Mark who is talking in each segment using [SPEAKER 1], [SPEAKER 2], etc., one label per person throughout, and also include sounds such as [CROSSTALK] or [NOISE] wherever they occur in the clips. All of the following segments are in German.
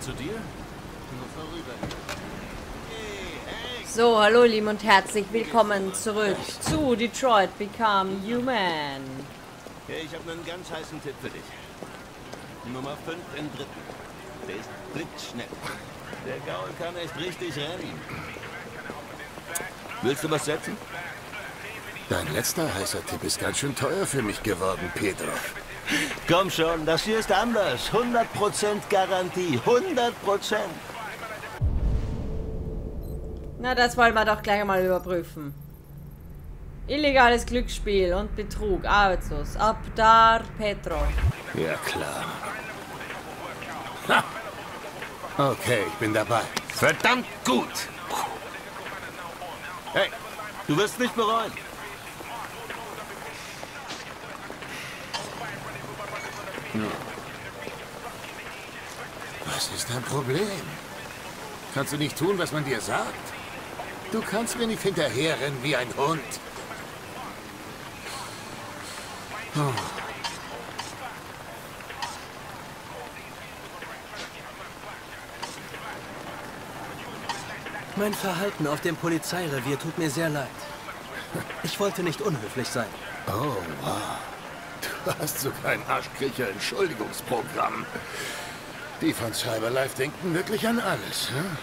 [SPEAKER 1] Zu dir?
[SPEAKER 2] So, hallo lieben und herzlich willkommen zurück zu Detroit Become Human.
[SPEAKER 3] Hey, ich habe einen ganz heißen Tipp für dich. Nummer 5 im dritten. Der ist blitzschnell. Der Gaul kann echt richtig rennen. Willst du was setzen?
[SPEAKER 4] Dein letzter heißer Tipp ist ganz schön teuer für mich geworden, Pedro.
[SPEAKER 3] Komm schon, das hier ist anders. 100% Garantie. 100%.
[SPEAKER 2] Na, das wollen wir doch gleich mal überprüfen. Illegales Glücksspiel und Betrug, arbeitslos. Abdar Petro.
[SPEAKER 4] Ja, klar. Ha. Okay, ich bin dabei.
[SPEAKER 3] Verdammt gut. Hey, du wirst nicht bereuen.
[SPEAKER 4] Was ist dein Problem? Kannst du nicht tun, was man dir sagt? Du kannst mir nicht hinterherrennen wie ein Hund. Oh.
[SPEAKER 5] Mein Verhalten auf dem Polizeirevier tut mir sehr leid. Ich wollte nicht unhöflich sein.
[SPEAKER 4] Oh, wow. Du hast sogar ein Arschkriecher-Entschuldigungsprogramm. Die von Cyberlife denken wirklich an alles, hm?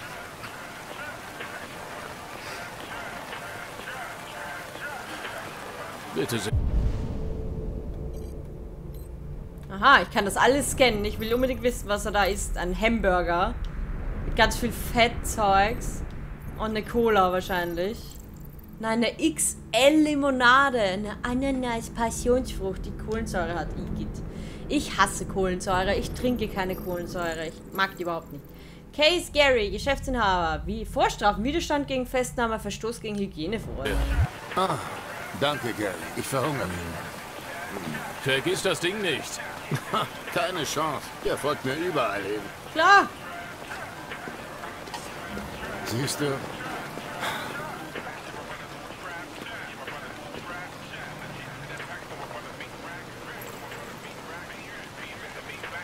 [SPEAKER 1] Bitte sehr.
[SPEAKER 2] Aha, ich kann das alles scannen. Ich will unbedingt wissen, was er da ist. Ein Hamburger. Mit ganz viel Fettzeugs. Und eine Cola wahrscheinlich. Nein, eine XL-Limonade. Eine Ananas-Passionsfrucht, die Kohlensäure hat. Igitt. Ich hasse Kohlensäure. Ich trinke keine Kohlensäure. Ich mag die überhaupt nicht. Case Gary, Geschäftsinhaber. Wie Vorstrafen, Widerstand gegen Festnahme, Verstoß gegen Hygieneverordnung.
[SPEAKER 4] Ah, danke, Gary. Ich verhungere.
[SPEAKER 1] Vergiss das Ding nicht.
[SPEAKER 4] Keine Chance. Der folgt mir überall hin.
[SPEAKER 2] Klar.
[SPEAKER 4] Siehst du?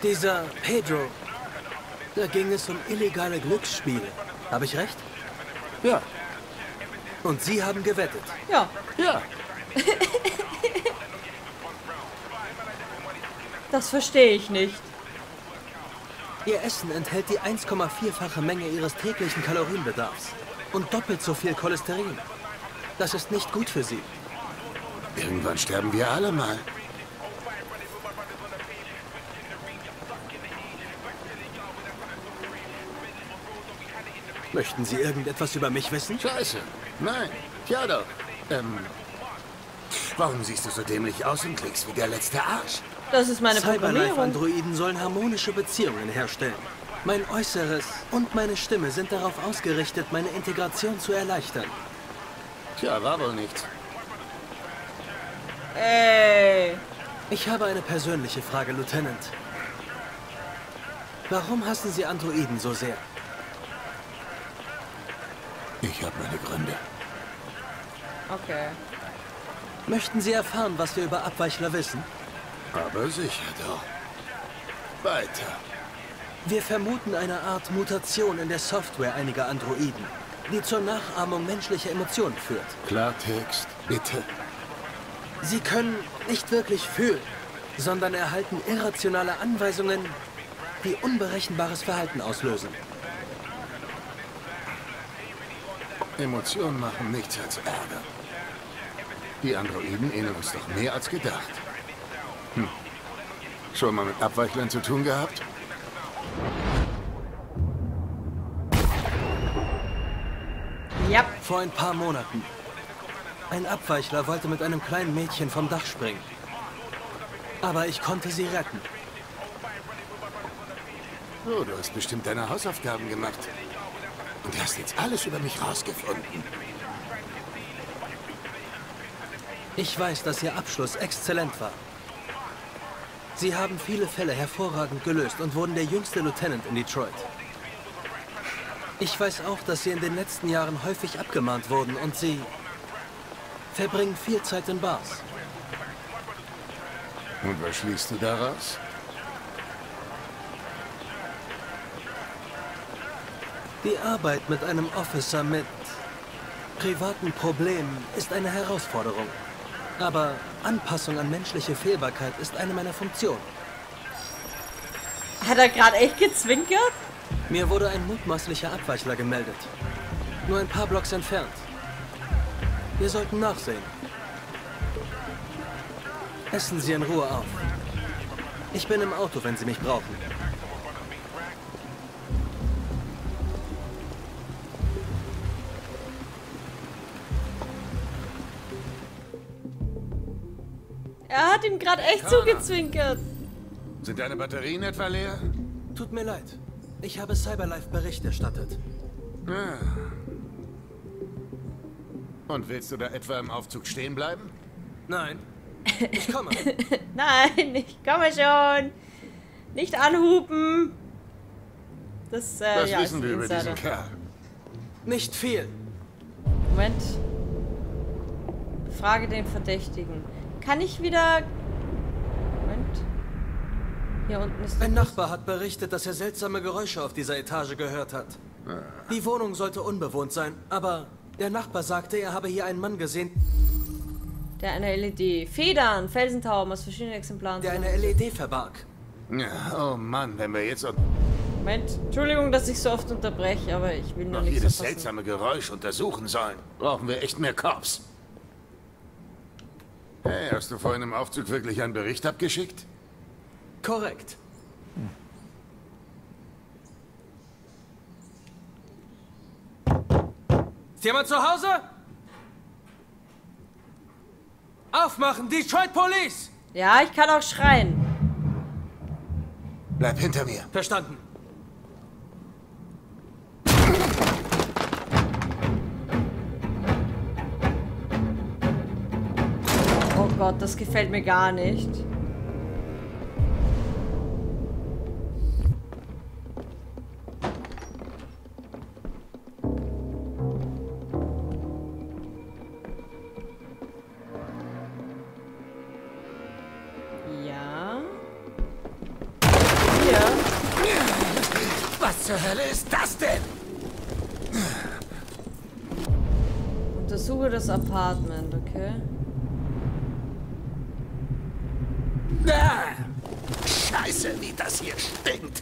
[SPEAKER 5] Dieser Pedro, da ging es um illegale Glücksspiele. Habe ich recht?
[SPEAKER 4] Ja,
[SPEAKER 5] Und Sie haben gewettet.
[SPEAKER 2] Ja.
[SPEAKER 4] ja. [LAUGHS]
[SPEAKER 2] Das verstehe ich nicht.
[SPEAKER 5] Ihr Essen enthält die 1,4-fache Menge Ihres täglichen Kalorienbedarfs. Und doppelt so viel Cholesterin. Das ist nicht gut für Sie.
[SPEAKER 4] Irgendwann sterben wir alle mal.
[SPEAKER 5] Möchten Sie irgendetwas über mich wissen?
[SPEAKER 4] Scheiße. Nein. Ja doch. Ähm. Warum siehst du so dämlich aus und klingst wie der letzte Arsch?
[SPEAKER 2] Das ist meine Programmierung.
[SPEAKER 5] Cyberlife-Androiden sollen harmonische Beziehungen herstellen. Mein Äußeres und meine Stimme sind darauf ausgerichtet, meine Integration zu erleichtern.
[SPEAKER 4] Tja, war wohl nichts.
[SPEAKER 2] Ey.
[SPEAKER 5] Ich habe eine persönliche Frage, Lieutenant. Warum hassen Sie Androiden so sehr?
[SPEAKER 4] Ich habe meine Gründe.
[SPEAKER 2] Okay.
[SPEAKER 5] Möchten Sie erfahren, was wir über Abweichler wissen?
[SPEAKER 4] Aber sicher doch. Weiter.
[SPEAKER 5] Wir vermuten eine Art Mutation in der Software einiger Androiden, die zur Nachahmung menschlicher Emotionen führt.
[SPEAKER 4] Klartext, bitte.
[SPEAKER 5] Sie können nicht wirklich fühlen, sondern erhalten irrationale Anweisungen, die unberechenbares Verhalten auslösen.
[SPEAKER 4] Emotionen machen nichts als Ärger. Die Androiden ähneln uns doch mehr als gedacht. Hm. Schon mal mit Abweichlern zu tun gehabt?
[SPEAKER 2] Ja.
[SPEAKER 5] Vor ein paar Monaten. Ein Abweichler wollte mit einem kleinen Mädchen vom Dach springen. Aber ich konnte sie retten.
[SPEAKER 4] Oh, du hast bestimmt deine Hausaufgaben gemacht. Und hast jetzt alles über mich rausgefunden.
[SPEAKER 5] Ich weiß, dass Ihr Abschluss exzellent war. Sie haben viele Fälle hervorragend gelöst und wurden der jüngste Lieutenant in Detroit. Ich weiß auch, dass Sie in den letzten Jahren häufig abgemahnt wurden und Sie verbringen viel Zeit in Bars.
[SPEAKER 4] Und was schließt du daraus?
[SPEAKER 5] Die Arbeit mit einem Officer mit privaten Problemen ist eine Herausforderung. Aber Anpassung an menschliche Fehlbarkeit ist eine meiner Funktionen.
[SPEAKER 2] Hat er gerade echt gezwinkert?
[SPEAKER 5] Mir wurde ein mutmaßlicher Abweichler gemeldet. Nur ein paar Blocks entfernt. Wir sollten nachsehen. Essen Sie in Ruhe auf. Ich bin im Auto, wenn Sie mich brauchen.
[SPEAKER 2] Hat ihm gerade echt zugezwinkert.
[SPEAKER 4] Sind deine Batterien etwa leer?
[SPEAKER 5] Tut mir leid. Ich habe Cyberlife Bericht erstattet.
[SPEAKER 4] Ja. Und willst du da etwa im Aufzug stehen bleiben?
[SPEAKER 5] Nein. Ich komme. [LAUGHS]
[SPEAKER 2] Nein, ich komme schon. Nicht anhupen. Das, äh,
[SPEAKER 4] Was
[SPEAKER 2] ja,
[SPEAKER 4] wissen
[SPEAKER 2] ist
[SPEAKER 4] wir über diesen Kerl?
[SPEAKER 5] Nicht viel.
[SPEAKER 2] Moment. Frage den Verdächtigen. Kann ich wieder... Moment. Hier unten ist...
[SPEAKER 5] Ein Nachbar hat berichtet, dass er seltsame Geräusche auf dieser Etage gehört hat. Die Wohnung sollte unbewohnt sein, aber der Nachbar sagte, er habe hier einen Mann gesehen,
[SPEAKER 2] Der eine LED. Federn, Felsentauben aus verschiedenen Exemplaren.
[SPEAKER 5] der eine LED verbarg.
[SPEAKER 4] Ja, oh Mann, wenn wir jetzt
[SPEAKER 2] Moment. Entschuldigung, dass ich so oft unterbreche, aber ich will nur
[SPEAKER 4] noch
[SPEAKER 2] nichts
[SPEAKER 4] jedes
[SPEAKER 2] verpassen.
[SPEAKER 4] seltsame Geräusch untersuchen sollen, brauchen wir echt mehr Cops. Hey, hast du vorhin im Aufzug wirklich einen Bericht abgeschickt?
[SPEAKER 5] Korrekt. Ist jemand zu Hause? Aufmachen, Detroit Police!
[SPEAKER 2] Ja, ich kann auch schreien.
[SPEAKER 4] Bleib hinter mir.
[SPEAKER 5] Verstanden.
[SPEAKER 2] Gott, das gefällt mir gar nicht. Ja. Hier.
[SPEAKER 4] Was zur Hölle ist das denn?
[SPEAKER 2] Untersuche das Apartment, okay?
[SPEAKER 4] Ah, Scheiße, wie das hier stinkt.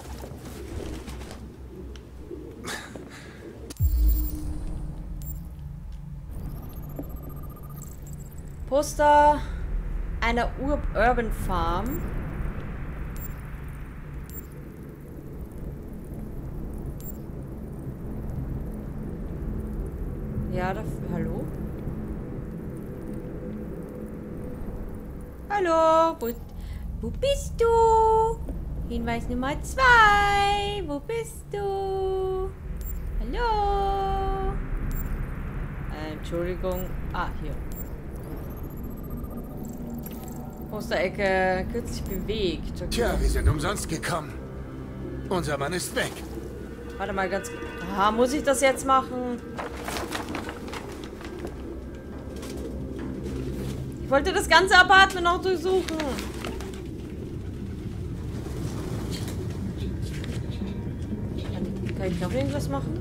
[SPEAKER 2] Poster einer Ur Urban Farm. Ja, da, hallo? Hallo, wo, wo bist du? Hinweis Nummer zwei. Wo bist du? Hallo? Äh, Entschuldigung. Ah, hier. Posterecke kürzlich bewegt. Okay.
[SPEAKER 4] Tja, wir sind umsonst gekommen. Unser Mann ist weg.
[SPEAKER 2] Warte mal ganz. Ah, muss ich das jetzt machen? Ich wollte das ganze Apartment noch durchsuchen. Kann, ich noch irgendwas machen?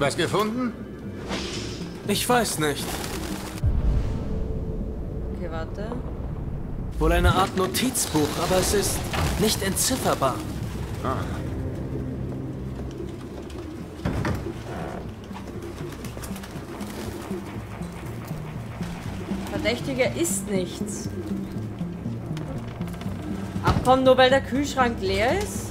[SPEAKER 4] Was gefunden?
[SPEAKER 5] Ich weiß nicht.
[SPEAKER 2] Okay, warte.
[SPEAKER 5] Wohl eine Art Notizbuch, aber es ist nicht entzifferbar.
[SPEAKER 2] Verdächtiger ist nichts. Komm, nur weil der Kühlschrank leer ist?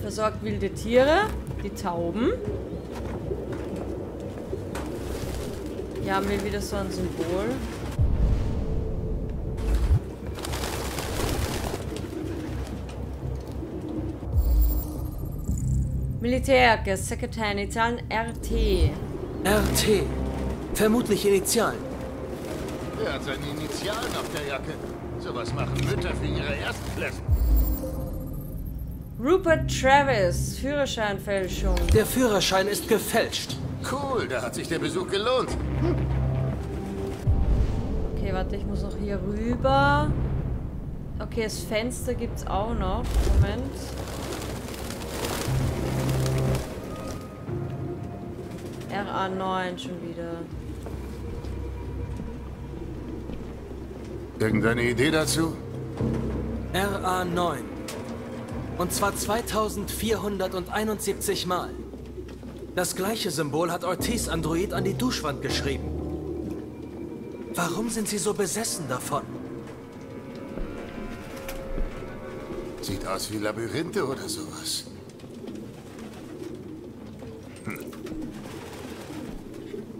[SPEAKER 2] Versorgt wilde Tiere. Die Tauben. Hier haben wir wieder so ein Symbol. Militärjacke, Sekretär, Initialen RT.
[SPEAKER 5] RT. Vermutlich Initialen.
[SPEAKER 4] Er hat seine Initialen auf der Jacke. Sowas machen Mütter für ihre Erstklässler.
[SPEAKER 2] Rupert Travis, Führerscheinfälschung.
[SPEAKER 5] Der Führerschein ist gefälscht.
[SPEAKER 4] Cool, da hat sich der Besuch gelohnt.
[SPEAKER 2] Okay, Okay, warte, ich muss noch hier rüber. Okay, das Fenster gibt's auch noch. Moment. RA9 schon wieder.
[SPEAKER 4] Irgendeine Idee dazu?
[SPEAKER 5] RA9. Und zwar 2471 Mal. Das gleiche Symbol hat Ortiz Android an die Duschwand geschrieben. Warum sind Sie so besessen davon?
[SPEAKER 4] Sieht aus wie Labyrinthe oder sowas.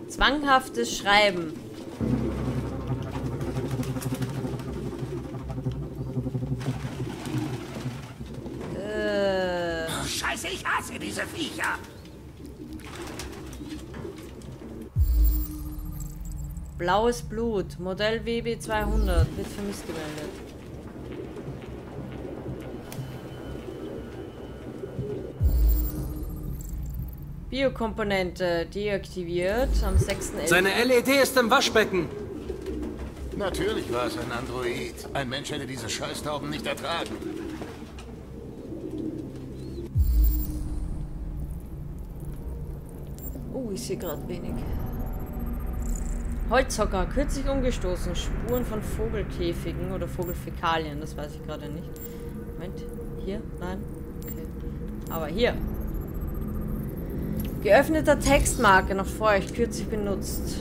[SPEAKER 2] Zwanghaftes Schreiben. Äh,
[SPEAKER 6] Scheiße, ich hasse diese Viecher.
[SPEAKER 2] blaues Blut. Modell WB200. Wird vermisst gemeldet. Biokomponente deaktiviert am 6.11.
[SPEAKER 5] Seine LED ist im Waschbecken.
[SPEAKER 4] Natürlich war es ein Android. Ein Mensch hätte diese Scheißtauben nicht ertragen.
[SPEAKER 2] Ich sehe gerade wenig. Holzhocker, kürzlich umgestoßen. Spuren von Vogelkäfigen oder Vogelfäkalien, das weiß ich gerade nicht. Moment, hier? Nein? Okay. Aber hier. Geöffneter Textmarke, noch feucht, kürzlich benutzt.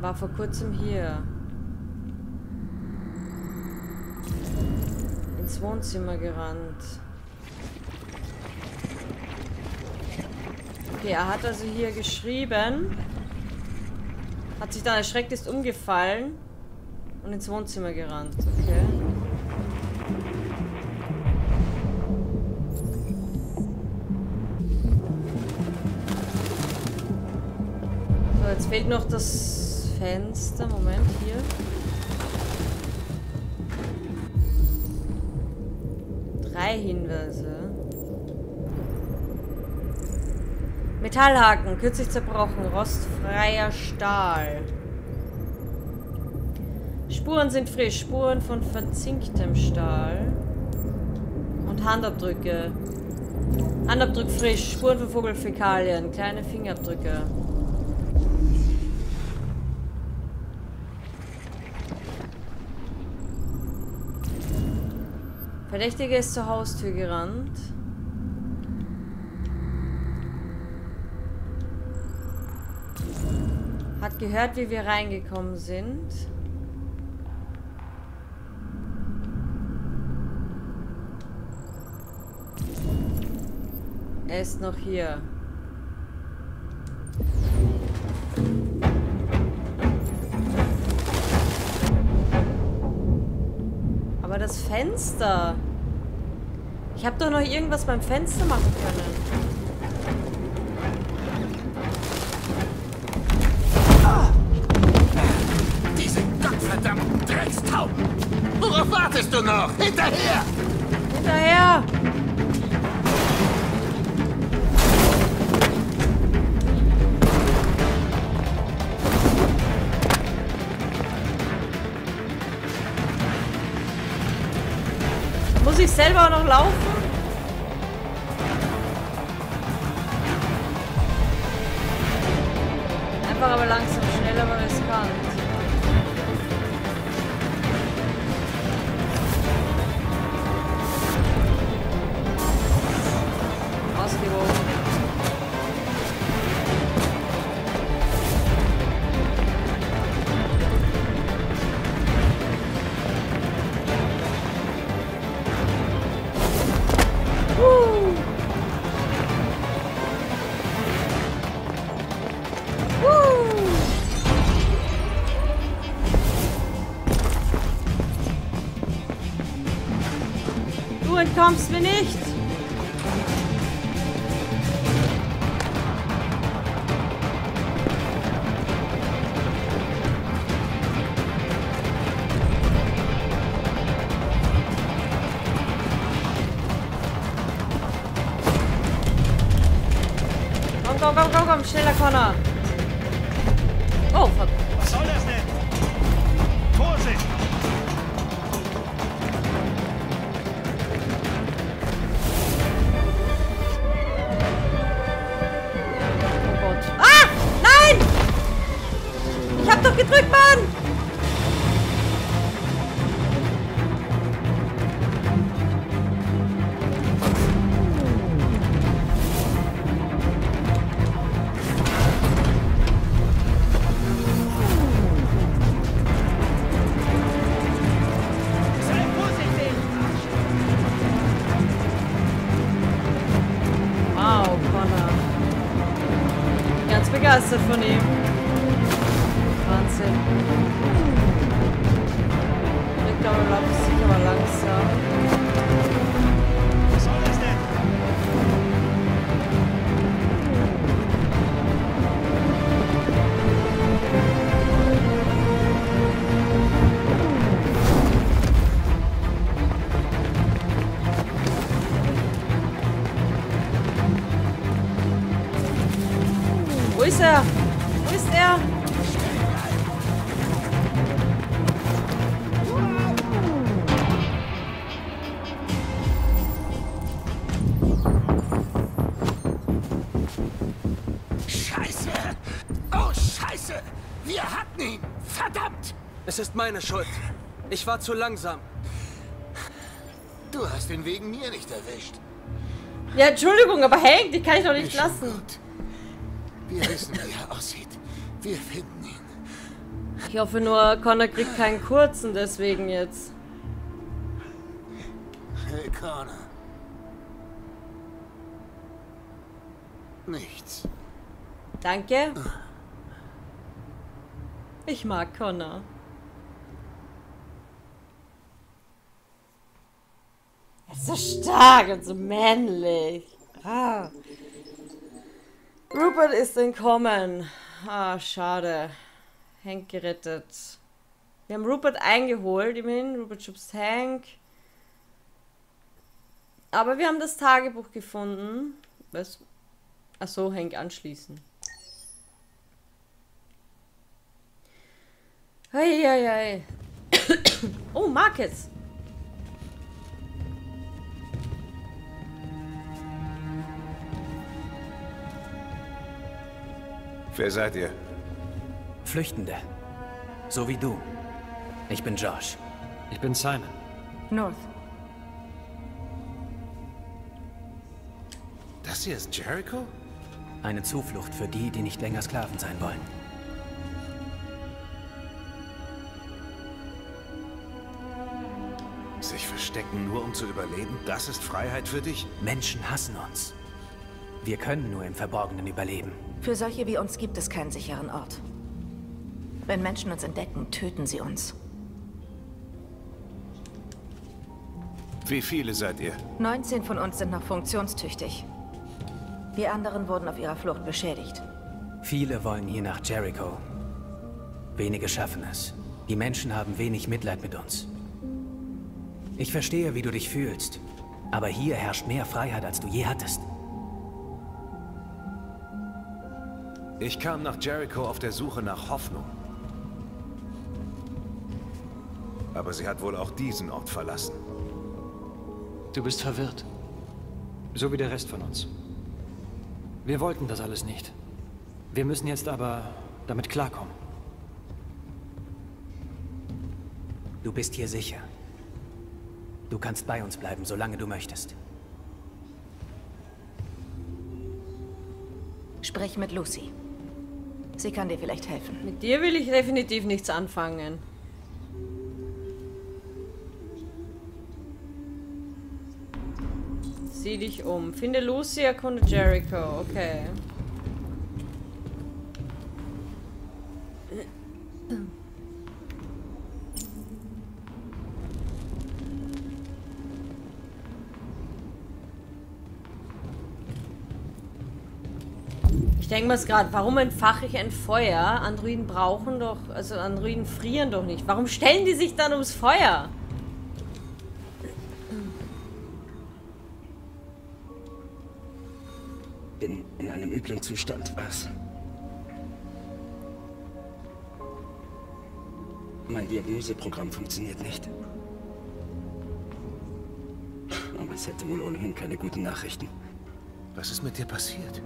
[SPEAKER 2] War vor kurzem hier. Ins Wohnzimmer gerannt. Okay, er hat also hier geschrieben. Hat sich dann erschreckt, ist umgefallen und ins Wohnzimmer gerannt. Okay. So, jetzt fehlt noch das Fenster. Moment, hier. Drei Hinweise. Metallhaken, kürzlich zerbrochen, rostfreier Stahl. Spuren sind frisch, Spuren von verzinktem Stahl. Und Handabdrücke. Handabdruck frisch, Spuren von Vogelfäkalien, kleine Fingerabdrücke. Verdächtiger ist zur Haustür gerannt. Hat gehört, wie wir reingekommen sind. Er ist noch hier. Aber das Fenster. Ich habe doch noch irgendwas beim Fenster machen können.
[SPEAKER 4] Diese gottverdammten Dreckstauben! Worauf wartest du noch? Hinterher!
[SPEAKER 2] Hinterher! Selber noch laufen? Einfach aber langsam, schnell aber riskant. Ausgewogen. Komm, schneller, Connor. Oh, fuck. Begeistert von ihm. Wahnsinn. Ich glaube, er läuft sich aber langsam.
[SPEAKER 5] Meine Schuld. Ich war zu langsam.
[SPEAKER 4] Du hast ihn wegen mir nicht erwischt.
[SPEAKER 2] Ja, Entschuldigung, aber Hank, die kann ich doch nicht
[SPEAKER 4] Ist
[SPEAKER 2] lassen.
[SPEAKER 4] gut. Wir wissen, wie er aussieht. Wir finden ihn.
[SPEAKER 2] Ich hoffe nur, Connor kriegt keinen kurzen deswegen jetzt.
[SPEAKER 4] Hey, Connor. Nichts.
[SPEAKER 2] Danke. Ich mag Connor. Er ist so stark und so männlich. Ah. Rupert ist entkommen. Ah, schade. Hank gerettet. Wir haben Rupert eingeholt, immerhin. Rupert schubst Hank. Aber wir haben das Tagebuch gefunden. Was? Achso, Hank anschließen. Eieiei. [COUGHS] oh, Marcus.
[SPEAKER 7] Wer seid ihr?
[SPEAKER 8] Flüchtende. So wie du. Ich bin Josh.
[SPEAKER 9] Ich bin Simon.
[SPEAKER 10] North.
[SPEAKER 7] Das hier ist Jericho?
[SPEAKER 8] Eine Zuflucht für die, die nicht länger Sklaven sein wollen.
[SPEAKER 7] Sich verstecken nur um zu überleben? Das ist Freiheit für dich?
[SPEAKER 8] Menschen hassen uns. Wir können nur im Verborgenen überleben.
[SPEAKER 10] Für solche wie uns gibt es keinen sicheren Ort. Wenn Menschen uns entdecken, töten sie uns.
[SPEAKER 7] Wie viele seid ihr?
[SPEAKER 10] 19 von uns sind noch funktionstüchtig. Die anderen wurden auf ihrer Flucht beschädigt.
[SPEAKER 8] Viele wollen hier nach Jericho. Wenige schaffen es. Die Menschen haben wenig Mitleid mit uns. Ich verstehe, wie du dich fühlst. Aber hier herrscht mehr Freiheit, als du je hattest.
[SPEAKER 7] Ich kam nach Jericho auf der Suche nach Hoffnung. Aber sie hat wohl auch diesen Ort verlassen.
[SPEAKER 9] Du bist verwirrt. So wie der Rest von uns. Wir wollten das alles nicht. Wir müssen jetzt aber damit klarkommen.
[SPEAKER 8] Du bist hier sicher. Du kannst bei uns bleiben, solange du möchtest.
[SPEAKER 10] Sprich mit Lucy. Sie kann dir vielleicht helfen.
[SPEAKER 2] Mit dir will ich definitiv nichts anfangen. Sieh dich um. Finde Lucy, erkunde Jericho. Okay. Ich denke mir gerade, warum entfache ich ein Feuer? Androiden brauchen doch, also Androiden frieren doch nicht. Warum stellen die sich dann ums Feuer?
[SPEAKER 11] Bin in einem üblen Zustand, was? Mein Diagnoseprogramm funktioniert nicht. Aber es hätte wohl ohnehin keine guten Nachrichten.
[SPEAKER 7] Was ist mit dir passiert?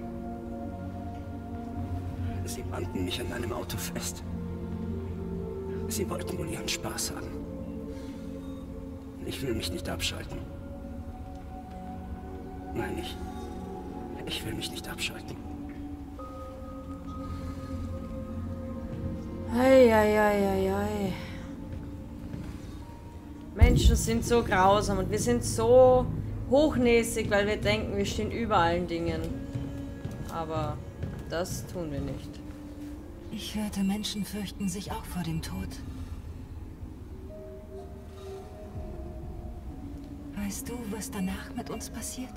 [SPEAKER 11] Sie banden mich an meinem Auto fest. Sie wollten wohl ihren Spaß haben. Ich will mich nicht abschalten. Nein, ich... Ich will mich nicht abschalten.
[SPEAKER 2] Eieieiei. Menschen sind so grausam und wir sind so hochnäsig, weil wir denken, wir stehen über allen Dingen. Aber das tun wir nicht.
[SPEAKER 10] Ich hörte, Menschen fürchten sich auch vor dem Tod. Weißt du, was danach mit uns passiert?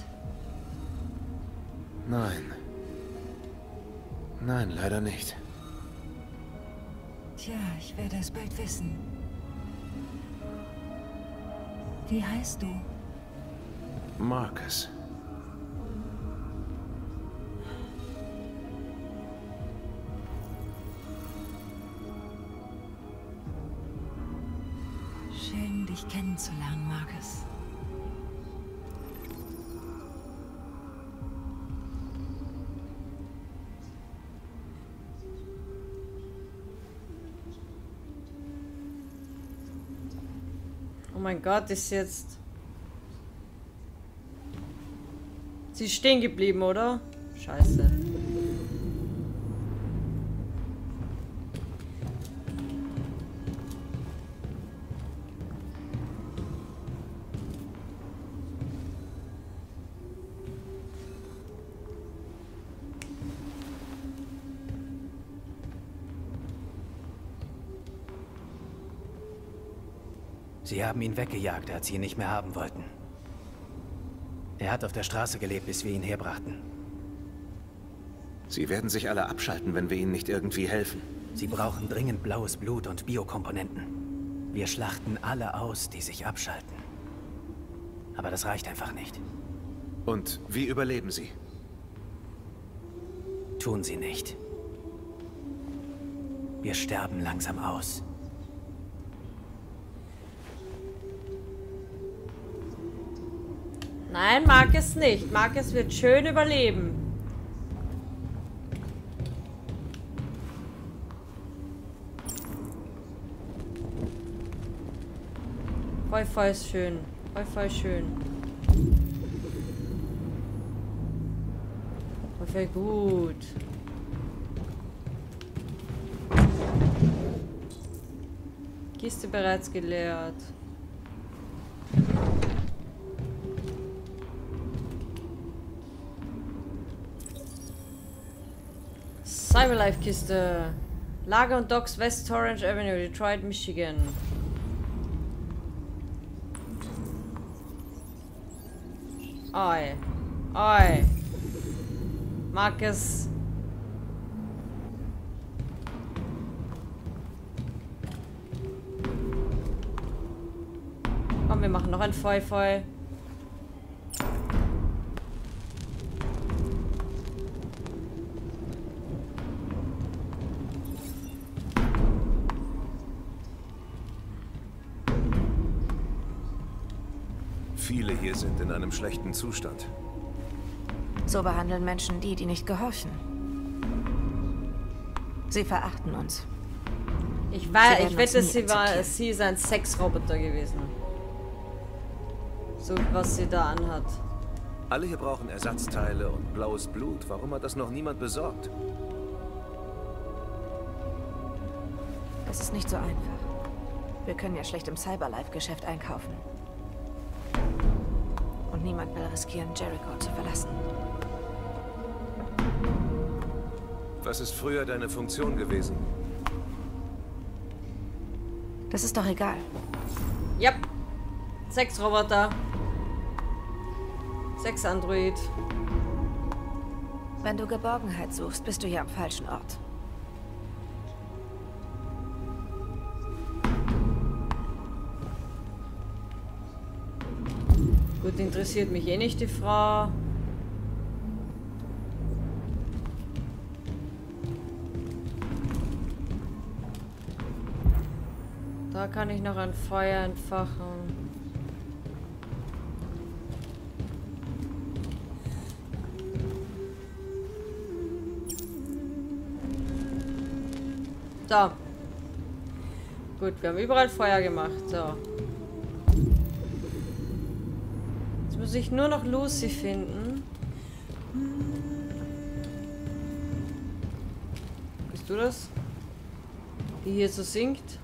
[SPEAKER 7] Nein. Nein, leider nicht.
[SPEAKER 10] Tja, ich werde es bald wissen. Wie heißt du?
[SPEAKER 7] Marcus.
[SPEAKER 10] Schön, dich kennenzulernen, Marcus.
[SPEAKER 2] Oh mein Gott, ist jetzt... Sie ist stehen geblieben, oder? Scheiße.
[SPEAKER 8] Haben ihn weggejagt, als sie ihn nicht mehr haben wollten. Er hat auf der Straße gelebt, bis wir ihn herbrachten.
[SPEAKER 7] Sie werden sich alle abschalten, wenn wir ihnen nicht irgendwie helfen.
[SPEAKER 8] Sie brauchen dringend blaues Blut und Biokomponenten. Wir schlachten alle aus, die sich abschalten. Aber das reicht einfach nicht.
[SPEAKER 7] Und wie überleben sie?
[SPEAKER 8] Tun sie nicht. Wir sterben langsam aus.
[SPEAKER 2] Nein, mag es nicht. Marcus wird schön überleben. Voll, voll schön. Voll, voll schön. Voll gut. Kiste bereits geleert. Cyberlife-Kiste. Lager und Docks West Orange Avenue, Detroit, Michigan. Oi. Oi. Marcus. Komm, wir machen noch ein Feu
[SPEAKER 7] Sind in einem schlechten Zustand.
[SPEAKER 10] So behandeln Menschen die, die nicht gehorchen. Sie verachten uns.
[SPEAKER 2] Ich
[SPEAKER 10] Sie
[SPEAKER 2] ich wette, sie war, sie ist ein Sexroboter gewesen. So, was sie da anhat.
[SPEAKER 7] Alle hier brauchen Ersatzteile und blaues Blut. Warum hat das noch niemand besorgt?
[SPEAKER 10] Es ist nicht so einfach. Wir können ja schlecht im Cyberlife-Geschäft einkaufen. Niemand will riskieren, Jericho zu verlassen.
[SPEAKER 7] Was ist früher deine Funktion gewesen?
[SPEAKER 10] Das ist doch egal.
[SPEAKER 2] Yep. Sexroboter. Sexandroid.
[SPEAKER 10] Wenn du Geborgenheit suchst, bist du hier am falschen Ort.
[SPEAKER 2] Gut, interessiert mich eh nicht die Frau. Da kann ich noch ein Feuer entfachen. So. Gut, wir haben überall Feuer gemacht. So. Muss ich nur noch Lucy finden. Bist du das? Die hier so singt?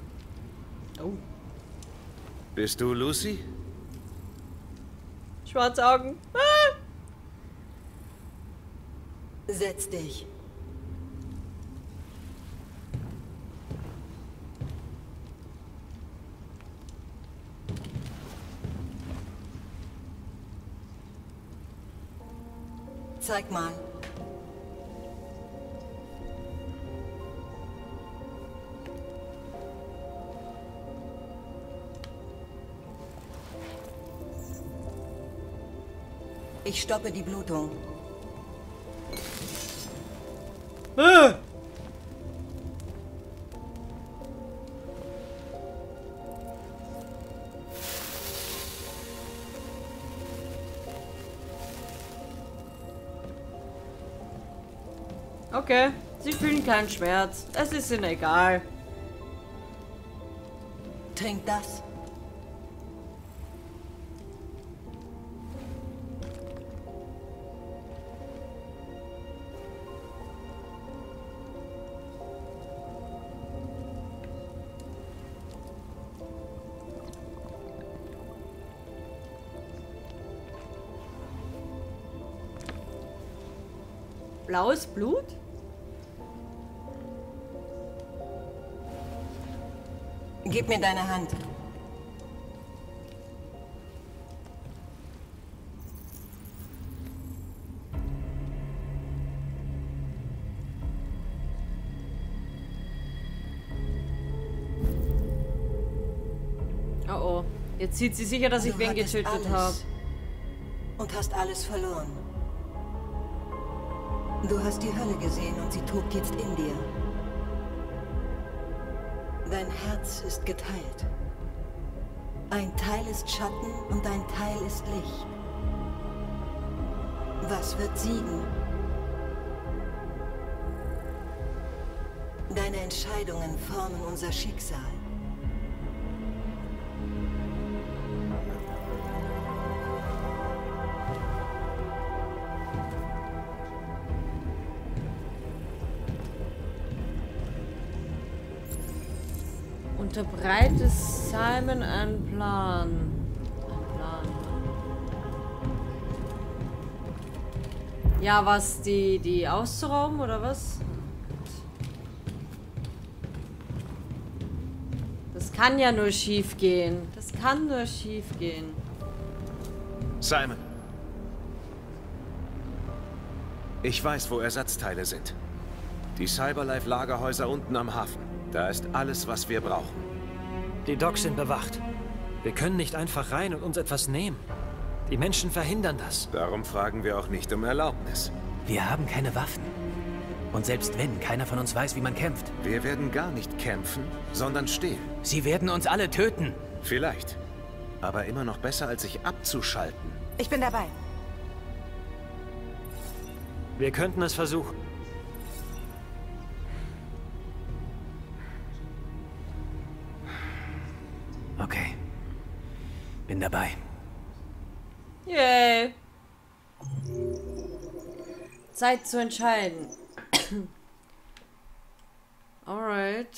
[SPEAKER 2] Oh.
[SPEAKER 7] Bist du Lucy?
[SPEAKER 2] Schwarze Augen. Ah!
[SPEAKER 12] Setz dich. Zeig mal. Ich stoppe die Blutung.
[SPEAKER 2] Okay, sie fühlen keinen Schmerz. Es ist ihnen egal.
[SPEAKER 12] Trink das.
[SPEAKER 2] Blaues Blut?
[SPEAKER 12] Gib mir deine Hand.
[SPEAKER 2] Oh oh. Jetzt sieht sie sicher, dass ich wen getötet habe.
[SPEAKER 12] Und hast alles verloren. Du hast die Hölle gesehen und sie tobt jetzt in dir. Dein Herz ist geteilt. Ein Teil ist Schatten und ein Teil ist Licht. Was wird siegen? Deine Entscheidungen formen unser Schicksal.
[SPEAKER 2] Unterbreite Simon einen Plan. Ein Plan. Ja, was, die, die auszurauben oder was? Das kann ja nur schief gehen. Das kann nur schief gehen.
[SPEAKER 7] Simon. Ich weiß, wo Ersatzteile sind. Die Cyberlife-Lagerhäuser unten am Hafen. Da ist alles, was wir brauchen.
[SPEAKER 9] Die Docks sind bewacht. Wir können nicht einfach rein und uns etwas nehmen. Die Menschen verhindern das.
[SPEAKER 7] Darum fragen wir auch nicht um Erlaubnis.
[SPEAKER 8] Wir haben keine Waffen. Und selbst wenn, keiner von uns weiß, wie man kämpft.
[SPEAKER 7] Wir werden gar nicht kämpfen, sondern stehen.
[SPEAKER 8] Sie werden uns alle töten.
[SPEAKER 7] Vielleicht. Aber immer noch besser, als sich abzuschalten.
[SPEAKER 10] Ich bin dabei.
[SPEAKER 9] Wir könnten es versuchen.
[SPEAKER 8] Dabei.
[SPEAKER 2] Yay. Zeit zu entscheiden. [COUGHS] Alright.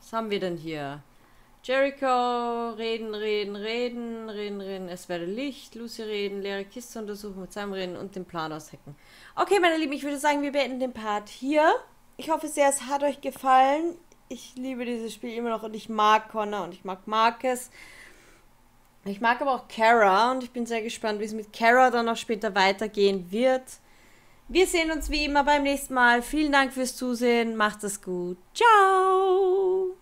[SPEAKER 2] Was haben wir denn hier? Jericho, reden, reden, reden, reden, reden, es werde Licht, Lucy reden, leere Kiste untersuchen, mit seinem Reden und den Plan aushacken. Okay, meine Lieben, ich würde sagen, wir beenden den Part hier. Ich hoffe sehr, es hat euch gefallen. Ich liebe dieses Spiel immer noch und ich mag Connor und ich mag Marcus. Ich mag aber auch Kara und ich bin sehr gespannt, wie es mit Kara dann noch später weitergehen wird. Wir sehen uns wie immer beim nächsten Mal. Vielen Dank fürs Zusehen. Macht es gut. Ciao.